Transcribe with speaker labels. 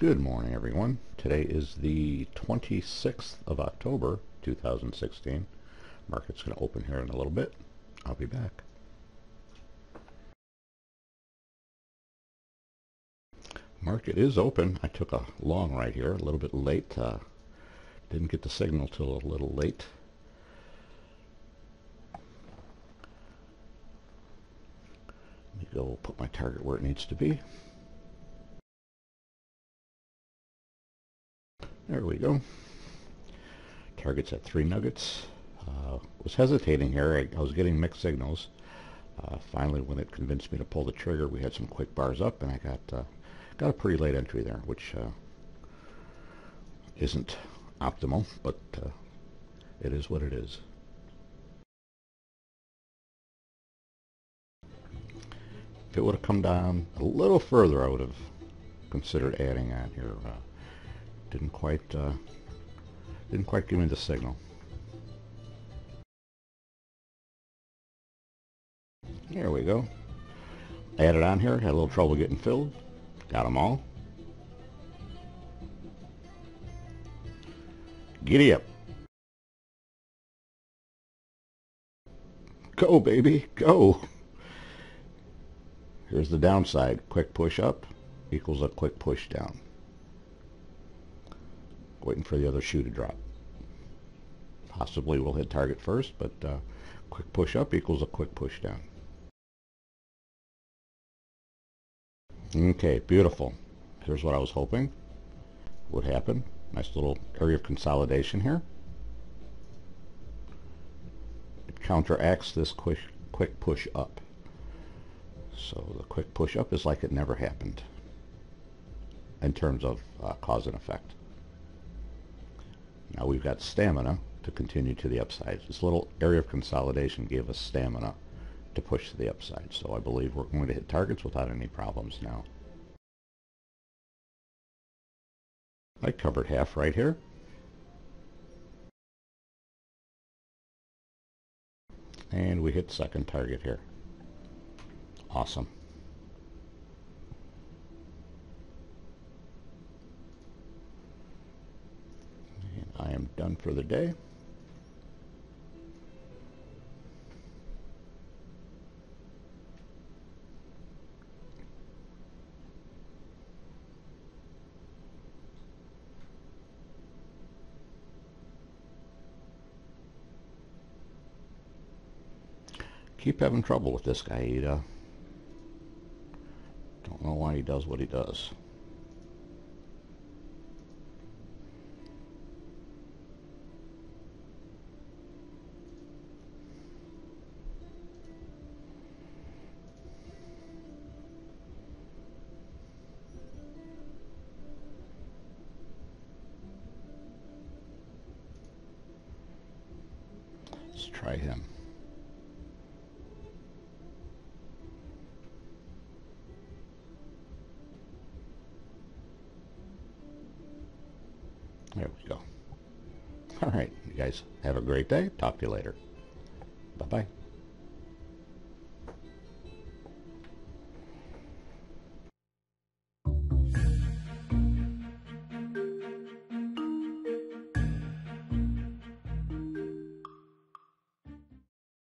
Speaker 1: Good morning, everyone. Today is the 26th of October, 2016. Market's going to open here in a little bit. I'll be back. Market is open. I took a long right here, a little bit late. Uh, didn't get the signal till a little late. Let me go put my target where it needs to be. There we go. Target's at three nuggets. Uh, was hesitating here. I, I, was getting mixed signals. Uh, finally, when it convinced me to pull the trigger, we had some quick bars up, and I got uh, got a pretty late entry there, which uh, isn't optimal, but uh, it is what it is. If it would have come down a little further, I would have considered adding on here. Didn't quite uh, didn't quite give me the signal. There we go. Added on here, had a little trouble getting filled. Got them all. Giddy up. Go, baby, go. Here's the downside. Quick push up equals a quick push down waiting for the other shoe to drop. Possibly we'll hit target first, but uh, quick push up equals a quick push down. Okay, beautiful. Here's what I was hoping would happen. Nice little area of consolidation here. It counteracts this quick, quick push up. So the quick push up is like it never happened in terms of uh, cause and effect. Now we've got stamina to continue to the upside. This little area of consolidation gave us stamina to push to the upside. So I believe we're going to hit targets without any problems now. I covered half right here. And we hit second target here. Awesome. I am done for the day. Keep having trouble with this guy. Uh, don't know why he does what he does. Let's try him. There we go. All right, you guys have a great day. Talk to you later. Bye-bye.